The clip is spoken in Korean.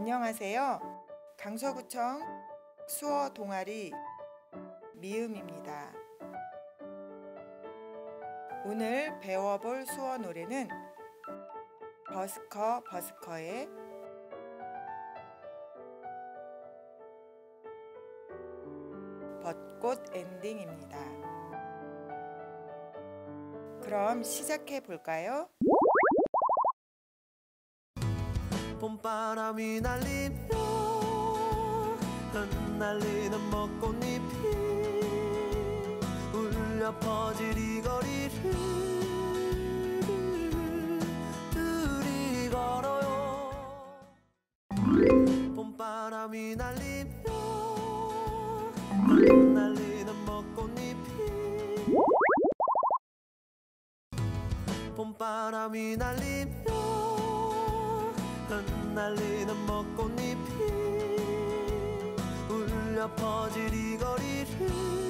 안녕하세요. 강서구청 수어 동아리 미음입니다. 오늘 배워볼 수어 노래는 버스커 버스커의 벚꽃 엔딩입니다. 그럼 시작해 볼까요? 봄바람이 날리며 흩날리는 벚꽃잎이 울려 퍼질 이 거리를 둘이 걸어요. 봄바람이 날리며 흩날리는 벚꽃잎이 봄바람이 날리며 흩 날리는 벚꽃잎이 울려 퍼질 이 거리를